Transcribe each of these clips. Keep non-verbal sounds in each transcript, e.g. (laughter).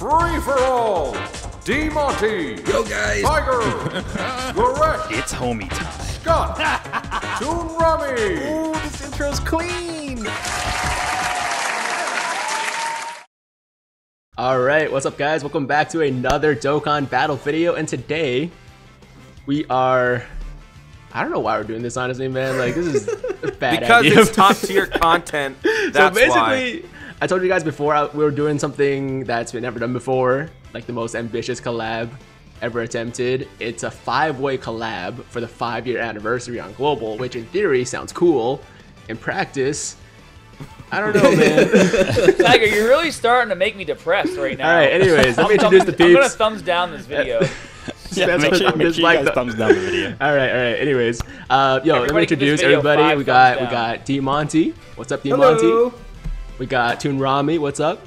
Free for all. D Monty. Yo, guys. Tiger. (laughs) Goresh. It's homie time. Scott. (laughs) ToonRami. Ooh, this intro's clean. Alright, what's up guys? Welcome back to another Dokkan Battle video, and today we are... I don't know why we're doing this honestly, man. Like, this is a (laughs) bad Because idea. it's top tier content. That's so why. Basically, I told you guys before I, we were doing something that's been never done before, like the most ambitious collab ever attempted. It's a five-way collab for the five-year anniversary on Global, which in theory sounds cool. In practice, I don't know, man. (laughs) Tiger, you're really starting to make me depressed right now. All right, anyways, let me I'm introduce the thumbs- I'm gonna thumbs down this video. (laughs) Yeah, make sure, make sure like you the- guys thumbs down the video. (laughs) All right, all right. Anyways, uh, yo, let me Everybody give this introduce everybody. We got we got D Monty. What's up, D Hello. Monty? We got Toon Rami. What's up?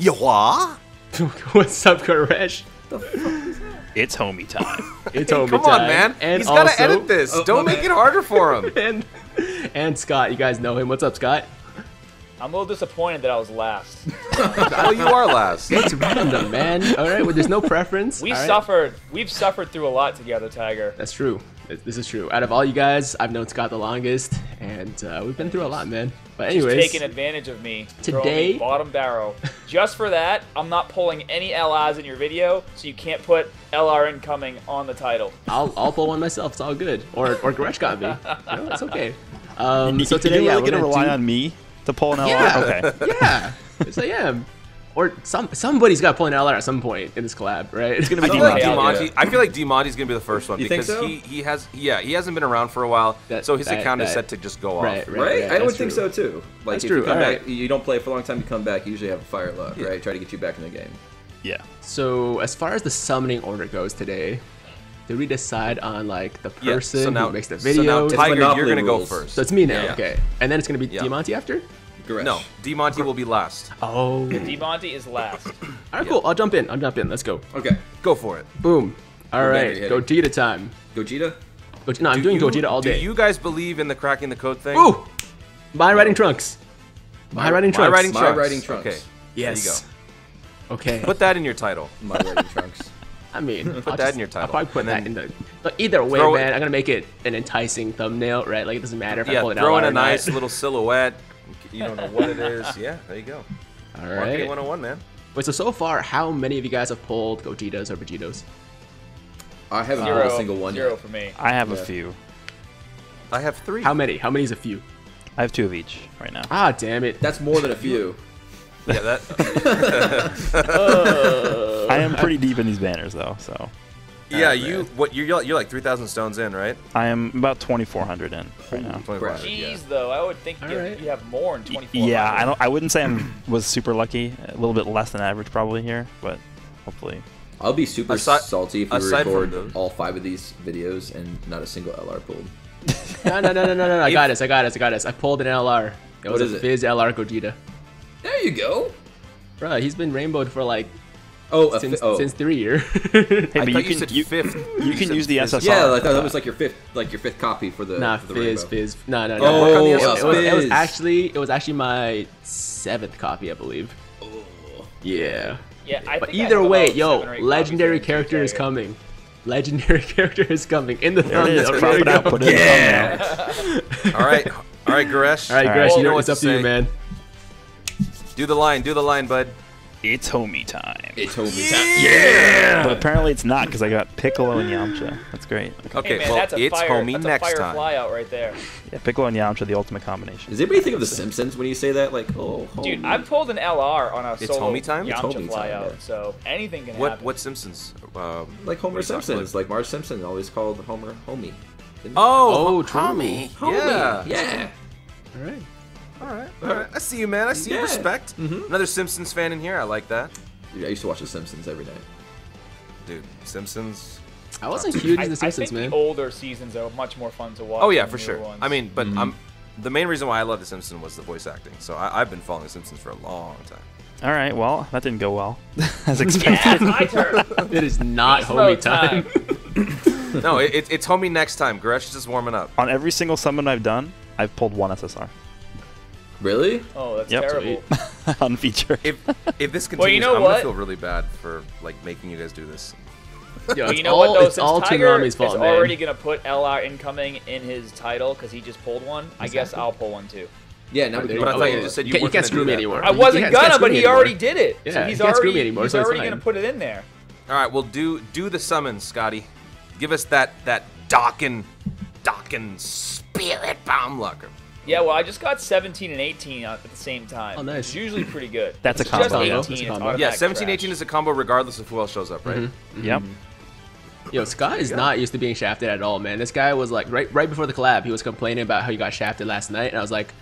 Yahwa? (laughs) What's up, Goresh? The fuck is that? It's homie time. (laughs) It's Hey, Homie come on, time. man. And He's got to edit this. Oh, Don't oh. make bad. it harder for him. (laughs) And and Scott, you guys know him. What's up, Scott? I'm a little disappointed that I was last. well, (laughs) you are last. It's random, man. All right, well, there's no preference. We all right? suffered. We've suffered through a lot together, Tiger. That's true. This is true. Out of all you guys, I've known Scott the longest, and uh, we've been through a lot, man. But He's anyways, taking advantage of me. Today- me bottom barrel. Just for that, I'm not pulling any LRs in your video, so you can't put LR incoming on the title. I'll I'll pull one myself. It's all good. Or or Goresh got me. (laughs) You know, it's okay. Um, You- so you today, really yeah, we're gonna gonna rely do- on me to pull an LR? Yeah. Okay. (laughs) Yeah, yes I am. Or some somebody's got to pull an LR at some point in this collab, right? It's gonna I be feel like Yeah. I feel like Dmonty's gonna be the first one You think because so? he he has yeah he hasn't been around for a while, That- so his that- account is set to just go Right, off. right. Right? I would that's think so too. Like That's if true, you come alright. back, you don't play for a long time. You come back, you usually have a fire luck, Yeah. right? Try to get you back in the game. Yeah. So as far as the summoning order goes today, did we decide on like the Yeah, person so now who makes the So video? now Tiger, you're gonna go first. So it's me now, Yeah. okay. And then it's gonna be Yeah. Dmonty after. Goresh. no, Dmonty will be last. Oh. Dmonty is last. (coughs) All right, cool. I'll jump in. I'll jump in. Let's go. Okay. Go for it. Boom. All right, What right, banner? Gogeta time. Gogeta. Go- no, I'm Do doing you- Gogeta all day. Do you guys believe in the cracking the code thing? Ooh, my riding trunks. My riding My trunks. riding My trunks. riding trunks. Okay. Yes. Okay. Put that in your title. My riding trunks. (laughs) I mean, put that in your title, I'll probably put and that in the. But either way, throw it- man, I'm gonna make it an enticing thumbnail, right? Like it doesn't matter if I pull it throw in out a or not. nice little silhouette. You don't know what it (laughs) is. Yeah, there you go. All Marketing right. 101, man. Wait, so so far, how many of you guys have pulled Gogetas or Vegetos? I haven't Zero. pulled a single one Zero yet. for me. I have a few. I have three. How many? How many is a few? I have two of each right now. Ah, damn it. That's more than a few. Yeah, that. (laughs) (laughs) I am pretty deep in these banners though, so yeah, you man. what you're you're like 3,000 stones in, right? I am about 2,400 in right now. 24, crap. yeah. Jeez, though, I would think you Alright. you have more in 24. Yeah, I don't. I wouldn't say I (clears throat) was super lucky. A little bit less than average probably here, but hopefully. I'll be super Aside- salty if we record all five of these videos and not a single LR pulled. (laughs) No, no, no, no, no, no. I got this. I got this. I got this. I pulled an LR. It was What is a it? Fizz LR Gogeta. There you go. Bro, he's been rainbowed for like Oh, since fi- oh. since three year. Hey, (laughs) I but you thought you, can said you, fifth. you can use the fifth. SSR. yeah, I for that that. was like your fifth, like your fifth copy for the. nah, for the Fizz, rainbow. Fizz. No, no, no. Oh, work on the it, was, it was actually it was actually my seventh copy, I believe. Oh. Yeah. Yeah, I But think either have way, yo, seven or eight legendary character is coming. Legendary (laughs) character is coming in the There it is. thumbnail. Crop it out. Put it in the thumbnail. (laughs) All right, all right, Goresh. All right, All Gresh, right. you know Know what's up to to you, say. man. Do the line. Do the line, bud. It's homie time. It told me. But apparently it's not because I got Piccolo and Yamcha. That's great. Okay, Hey man, well, that's a it's fire, homie that's next a fire time. fly out right there. Yeah, Piccolo and Yamcha, the ultimate combination. Does anybody think of The Simpsons when you say that? Like, oh, Dude. I've pulled an LR on a It's solo homie time? Yamcha It's homie fly time, out, yeah. so anything can What happen. what Simpsons? Um, like Homer what are you talking Simpsons, like Marge Simpson, always called Homer homie. Didn't- Oh, Oh, true. homie. homie. Yeah. yeah. All right. All right. All right. I see you, man. I see you. Yeah. Respect. Another Simpsons fan in here. I like that. Dude, I used to watch The Simpsons every night. Dude, Simpsons. I wasn't huge I, in The Simpsons, I Simpsons, think man. the older seasons are much more fun to watch. Oh yeah, than for sure. ones. I mean, but Mm-hmm. I'm the main reason why I love The Simpsons was the voice acting. So I, I've been following The Simpsons for a long time. All right, well, that didn't go well, (laughs) as expected. (laughs) yeah, it's my turn. (laughs) It is not Beast homie mode time. no, it, it, it's homie next time. Gresh is just warming up. On every single summon I've done, I've pulled one SSR. Really? Oh, that's Yep. terrible. (laughs) Unfeatured. If if this continues, Well, you know I'm what? gonna feel really bad for like making you guys do this. Yo, But you know all, what though? It's Since all Tiger ToonRami's is fault, man. already gonna put LR incoming in his title because he just pulled one, I guess I'll pull one too. Yeah, now we can. But I thought you just said you can't, you can't screw me that. anymore. I wasn't can't- gonna, but he already did it. Yeah, so you he's can't already screw me anymore, he's so it's already fine. gonna put it in there. All right, well do do the summons, Scotty. Give us that that Dokkan Dokkan spirit bomb lucker. Yeah, well, I just got 17 and 18 at the same time. Oh, nice. It's usually pretty good. That's a It's just combo, 18. That's a combo. Yeah, 17 trash. 18 is a combo regardless of who else shows up, right? Mm-hmm. Yep. Yo, Scott is not used to being shafted at all, man. This guy was like right right before the collab, he was complaining about how he got shafted last night, and I was like,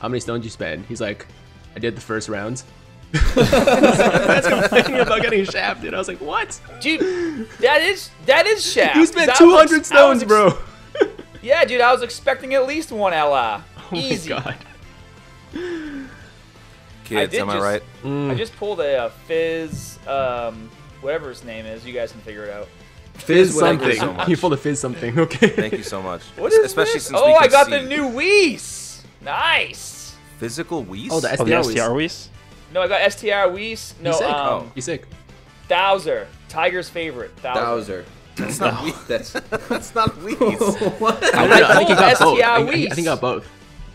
"How many stones you spend?" He's like, "I did the first rounds." (laughs) (laughs) That's complaining about getting shafted. I was like, "What? Dude, that is that is (laughs) shaft. You spent 'Cause I was 200 was stones, bro." Yeah, dude, I was expecting at least one LR. (laughs) Oh Easy. my god. Kids, did am I just- right? I just pulled a, uh fizz, um, whatever his name is. You guys can figure it out. Fizz something. whatever. so (laughs) you pulled a fizz something. Okay. Thank you so much. What is Especially this? since oh, I got see the new Whis. Nice. physical Whis. Oh, the Oh, the SDR STR was. Whis? No, I got STR Whis. No, You sick? um, Oh. You sick? Thouser. Tiger's favorite. Thouser. Bowser. That's not Whis. That's (laughs) That's not Whis. what? I, don't I think he got pulled both. I, STR I think he got both.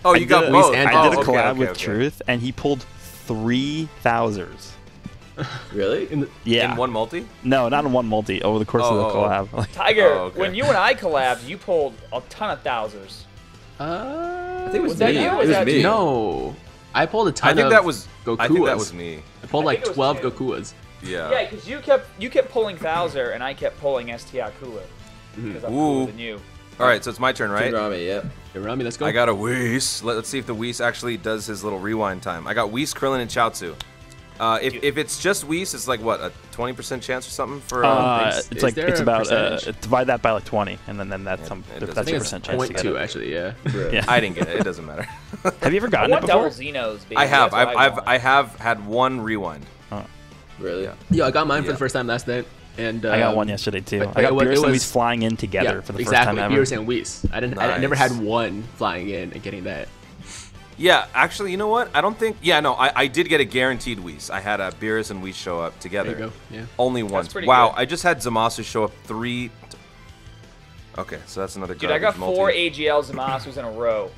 Oh, I you got a- both. and I oh, did a okay, collab okay, with okay. Truth, and he pulled three thousers. (laughs) Really? In the, Yeah. In one multi? No, not in one multi. Over the course of the Oh, oh, oh. collab. (laughs) Like, Tiger, Oh, okay. when you and I collabed, you pulled a ton of Thousers. uh, I think it was, Was that me. you or It was was that me. no. I pulled a ton I think of that was. Gokuas. I think that was me. I pulled I like think 12 two. Gokuas. Yeah. Yeah, because you kept you kept pulling Thouser, and I kept pulling STR Cooler. Because I'm Ooh. cooler than you. All right, so it's my turn, right? Rami, yep. Hey, Rami, let's go. I got a Whis. Let, us see if the Whis actually does his little rewind time. I got Whis, Krillin, and Chaozu. Uh, if, if it's just Whis, it's like what a 20% chance or something for. Uh, uh, is- it's is like it's about uh, divide that by like 20, and then then that's some it that's I your think it's percent chance to get 0.2 it. actually, yeah. (laughs) Yeah. I didn't get it. It doesn't matter. (laughs) Have you ever I gotten it want double before? Xenos, baby. I have. I've, I I've. I have had one rewind. Really? Yeah. Yo, I got mine for the first time last night, and uh, I got one yesterday too. but I got it was- Beerus it and was- flying in together Yeah, for the exactly. first time ever. Beerus and Whis. I didn't. I, I never had one flying in and getting that. Yeah, actually, you know what? I don't think. Yeah, no, I, I did get a guaranteed Whis. I had uh, Beerus and Whis show up together. There you go. Yeah. Only once. pretty Wow, good. I just had Zamasu show up three. Okay, so that's another. Dude, I got multi. four AGL Zamasus in a row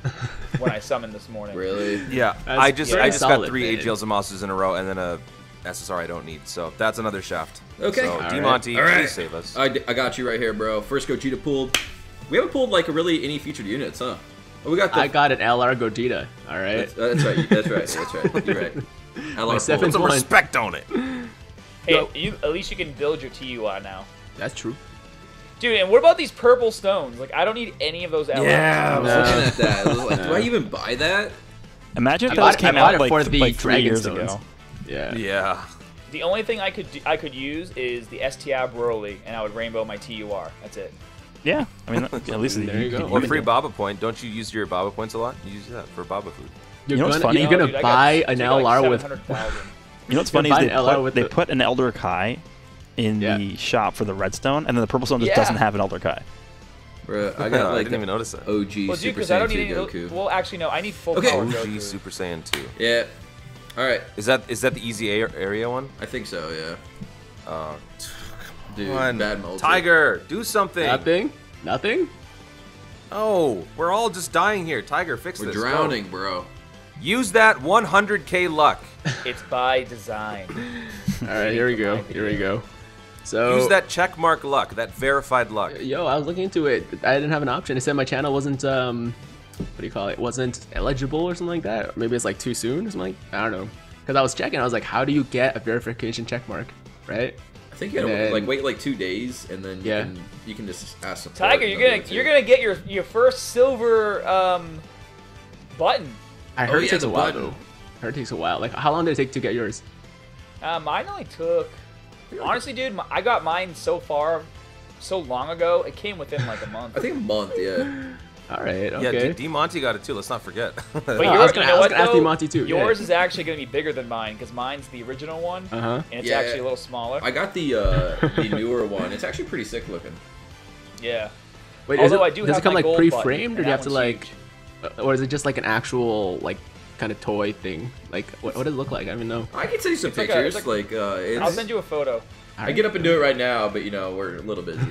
when I summoned this morning. (laughs) Really? Yeah, That's I just very I just got three man. AGL Zamasus in a row and then a SSR I don't need. So that's another shaft. Okay. So All right. Dmonty, All right. please save us. I, d- I got you right here, bro. First Gogeta pulled. We haven't pulled like really any featured units, huh? Oh, we got the. I got an LR Gogeta. All right. That's, uh, that's right. (laughs) That's right. That's right. You're right. I like seven- Put some respect on it. Hey, you, at least you can build your TUI now. That's true. Dude, and what about these purple stones? Like, I don't need any of those LRs. I was No. looking at that. I was like, do I even buy that? Imagine if I those bought- came out it like, for the like three years Stones. ago. Yeah. Yeah. The only thing I could do, I could use is the STI Broly, and I would rainbow my TUR. That's it. Yeah, I mean, (laughs) at least There you go. Or free do. Baba point. Don't you use your Baba points a lot? You use that for Baba food. You're You know what's gonna, funny? You're gonna dude, buy an I got LR with. (laughs) You know what's funny is they put, with they the- put an Elder Kai in Yeah. the shop for the Redstone, and then the Purple Stone just Yeah. doesn't have an Elder Kai. Bro, I I got like didn't even notice that. OG Well, Super because I don't Saiyan need 2 any. Goku. Well, actually, no. I need full Okay. power OG Goku. Super Saiyan 2. Yeah. All right. Is that is that the easy a- area one? I think so. Yeah. Uh, Dude, come on. bad multi. Tiger, do something. Nothing. Nothing. Oh, we're all just dying here. Tiger, fix We're this. Go. drowning, bro. Use that 100k luck. (laughs) It's by design. (laughs) All right. Here we go. Here we go. So. Use that check mark luck, that verified luck. Yo, I was looking into it. I didn't have an option. It said my channel wasn't um, what do you call it? Wasn't eligible or something like that. Or maybe it's like too soon or something. Like, I don't know. Because I was checking, I was like, how do you get a verification check mark, right? I think you gotta then- like wait like two days and then you Yeah. can you can just ask support. Tiger, you're gonna you're gonna get your your first silver um button. I Oh, heard yeah, it takes a while button. though. I heard it takes a while. Like, how long did it take to get yours? Uh, mine only took. Honestly, dude, my, I got mine so far, so long ago. It came within like a month. I think a month. Yeah. (laughs) All right. Yeah, Okay. D- D Monty got it too. Let's not forget. But yours, I was gonna- you know I was gonna ask though? Dmonty too, yeah. Yours is actually going to be bigger than mine because mine's the original one, Uh huh. and it's Yeah. actually a little smaller. I got the uh the (laughs) newer one. It's actually pretty sick looking. yeah. Wait, is it, I do does have it come like pre-framed, or do you have to like, huge. uh, or is it just like an actual like kind of toy thing. Like, what, what does it look like? I don't even know. I can send you some It's like a- pictures. it's like, uh, it's, I'll send you a photo. I get up and do it right now, but you know we're a little busy.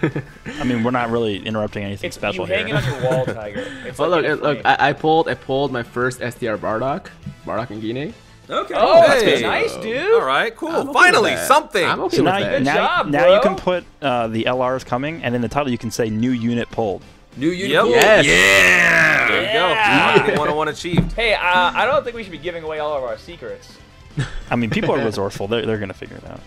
(laughs) I mean, we're not really interrupting anything It's special you hang it here. on your wall, Tiger. (laughs) It's Oh like look, in a it- look! I, I pulled, I pulled my first STR Bardock, Bardock and Gine. okay. oh, that's Hey. nice, dude. All right, cool. I'm okay Finally, with something. I'm okay So with now, that. now, job, now you can put uh, the LRs coming, and in the title you can say new unit pulled. New unit. Yep. pool? Yes. Yeah. There you Yeah. go. Marketing 101 achieved. Hey, uh, I don't think we should be giving away all of our secrets. I mean, people are (laughs) resourceful. They're, they're gonna figure it out.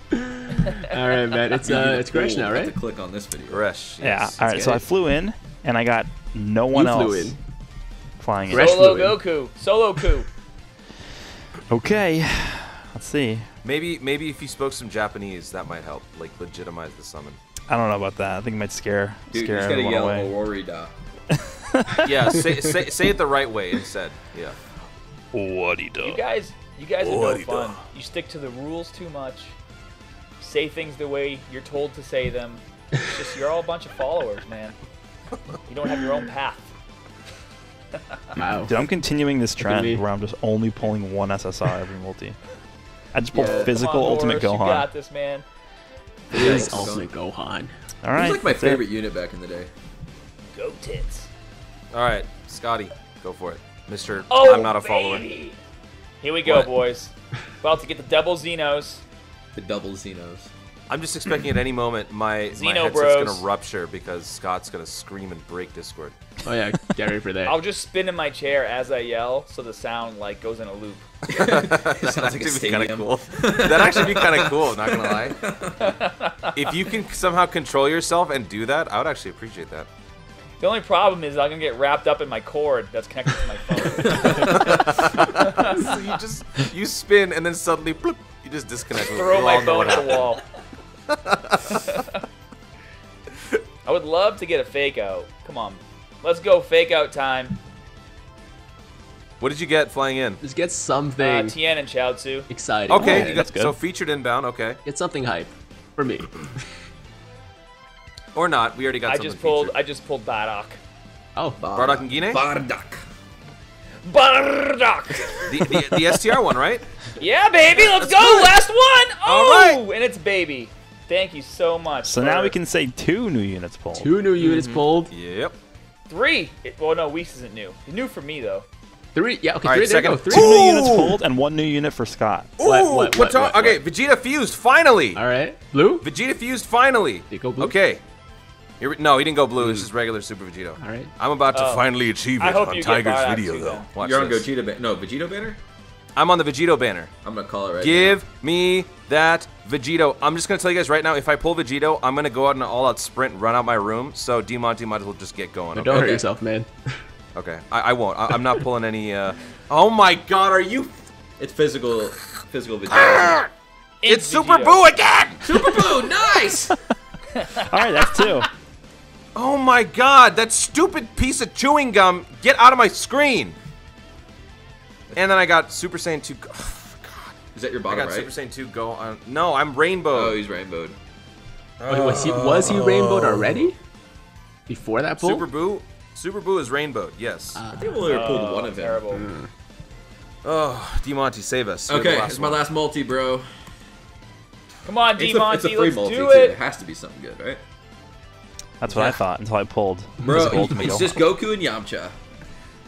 (laughs) All right, man. It's uh, it's Gresh now, right? to click on this video. Gresh. Yeah. All right. So get I flew in, and I got no one You else flew in. flying in. Solo flew in. Goku. Solo coup. Okay. Let's see. Maybe maybe if you spoke some Japanese, that might help, like legitimize the summon. I don't know about that. I think it might scare Dude, you scare just gotta everyone yell away. Aurorida. (laughs) Yeah, say, say say it the right way instead. Yeah. What he You guys, you guys are no fun. You stick to the rules too much. Say things the way you're told to say them. It's just you're all a bunch of followers, man. You don't have your own path. (laughs) Wow. Dude, I'm continuing this trend where I'm just only pulling one SSR every multi. I just pulled Yeah. Physical on, ultimate Boris, You Gohan. got this, man. It is Thanks. Ultimate Gohan. All It was like my that's it. favorite unit back in the day. Go tits. All right, Scotty, go for it, Mister. Oh, I'm not a follower. baby. Here we go, What? boys. About to get the double Xenos. The double Xenos. I'm just expecting at any moment my, my Xeno headset's bros. gonna rupture because Scott's gonna scream and break Discord. Oh yeah, get ready for that. (laughs) I'll just spin in my chair as I yell, so the sound like goes in a loop. (laughs) It sounds like a That'd be kind stadium. of cool. That'd actually be kind of cool. Not gonna lie. (laughs) If you can somehow control yourself and do that, I would actually appreciate that. The only problem is I'm gonna get wrapped up in my cord that's connected to my phone. so you just you spin and then suddenly bloop, you just disconnect. Throw my phone at the wall. (laughs) I would love to get a fake out. Come on, let's go fake out time. What did you get flying in? Just get something Uh, Tien and Chaozu. exciting. Okay, Yeah, you that's got, good. so featured inbound. Okay, Get something hype for me. or not? We already got. I something just pulled. featured. I just pulled Bardock. Oh, Bardock and Gine? Bardock. Bardock. the, the, the STR one, right? Yeah, baby, let's go. do it. Last one. All Oh, and it's baby. Thank you so much. So now we can say two new units pulled. two new units mm-hmm. pulled. Yep. three. It, well, no, Whis isn't new. It's new for me though. Three. Yeah. Okay. All three. right, there you go. second- Three. Two new units pulled and one new unit for Scott. Ooh, What, what, what, ta- what, okay, Vegeta fused finally. All right. Blue. Vegeta fused finally. Did go blue? Okay. Here no, he didn't go blue. It's just regular Super Vegito. All right. I'm about to Oh. finally achieve it I hope on you Tiger's video, too, though. then. Watch You're on this. Gogeta banner. No, Vegito banner? I'm on the Vegito banner. I'm gonna call it right Give me that Vegito. I'm just gonna tell you guys right now. If I pull Vegito, I'm gonna go out in an all-out sprint, and run out my room. So Demonte might as well just get going. Okay. don't hurt Okay. yourself, man. okay. I, I won't. I, I'm not pulling any. Uh... Oh my God! Are you? It's physical, physical Vegeta. It's Vegito. Super Boo again! Super Boo, nice! (laughs) All right, that's two. Oh my God! That stupid piece of chewing gum! Get out of my screen! And then I got Super Saiyan 2. Go- (sighs) Is that your I got right? Super Saiyan 2 go on. No, I'm Rainbow. Oh, he's rainbowed. Wait, was he was he rainbowed already? Before that pull? Super Boo. Super Boo is rainbowed. Yes. Ah. I think we only ever pulled Oh, one of them. terrible. Hmm. oh, Dmonty, save us. You're Okay, last it's my last multi, bro. Come on, It's a, Dmonty, it's a free let's multi, do too. It it. has to be something good, right? That's what I thought until I pulled. Bro, physical ultimate it's Gohan. just Goku and Yamcha.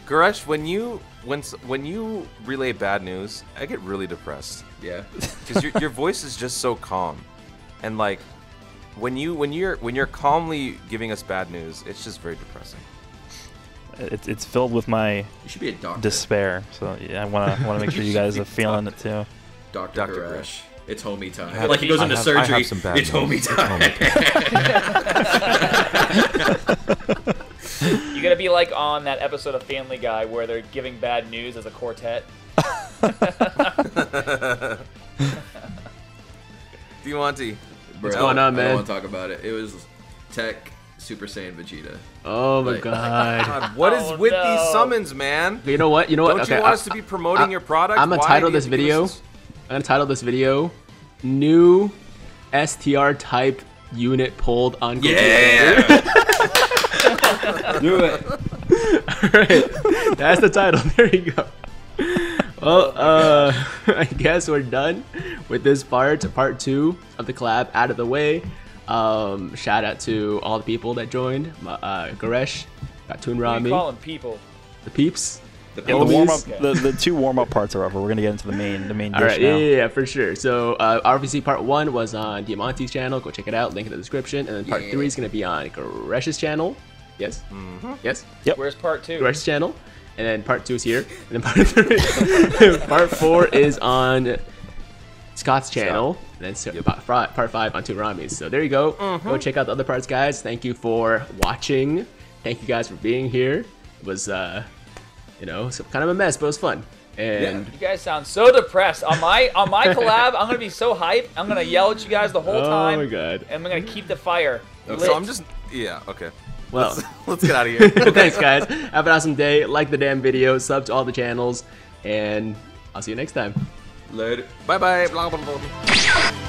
Goresh, when you when when you relay bad news, I get really depressed Yeah. (laughs) because your your voice is just so calm, and like when you when you're when you're calmly giving us bad news, it's just very depressing. It's, it's filled with my You should be a doctor. despair. So yeah, I want to want to make sure (laughs) you guys are feeling it too. Dr. Dr. Goresh. It's homie time. have- like he goes I into have- I have surgery. some bad it's news. homie time. You (laughs) gotta be like on that episode of Family Guy where they're giving bad news as a quartet. (laughs) Dmonty, Bro, going on, I man? don't want to talk about it. It was Tech Super Saiyan Vegeta. Oh my Like- god. God, what is Oh, with no. these summons, man? you know what? You know what? Don't okay, you want I, us to be promoting I- your product? I'm gonna Why title this have to give video. us I'm gonna title this video "New STR Type Unit Pulled on Goku." Yeah! (laughs) (laughs) Do it. Alright, that's the title. (laughs) There you go. Well, uh, (laughs) I guess we're done with this part, part two of the collab out of the way. Um, shout out to all the people that joined. Uh, Goresh, got Toon We Rami, call them people. the peeps. The Yeah, the warm up, the, the two warm up parts are over. We're gonna get into the main the main All dish right, yeah, now. yeah, yeah, for sure. So, uh, RVC part one was on Dmonty's channel. Go check it out. Link in the description. And then part Yeah. three is gonna be on Goresh's channel. Yes. Yes. Yep. Where's part two? Goresh's channel. And then part two is here. And then part (laughs) three, (laughs) part four is on Scott's channel. And then so, part, part five on Toonrami's. So there you go. Go check out the other parts, guys. Thank you for watching. Thank you guys for being here. It was, uh, you know, kind of a mess, but it was fun. And You guys sound so depressed. On my on my (laughs) collab, I'm gonna be so hyped. I'm gonna yell at you guys the whole oh time. my god. And I'm gonna keep the fire. lit. So I'm just yeah okay. Well. Let's, (laughs) let's get out of here. (laughs) Thanks, guys. Have an awesome day. Like the damn video, sub to all the channels, and I'll see you next time. Later. bye bye. Blah, blah, blah.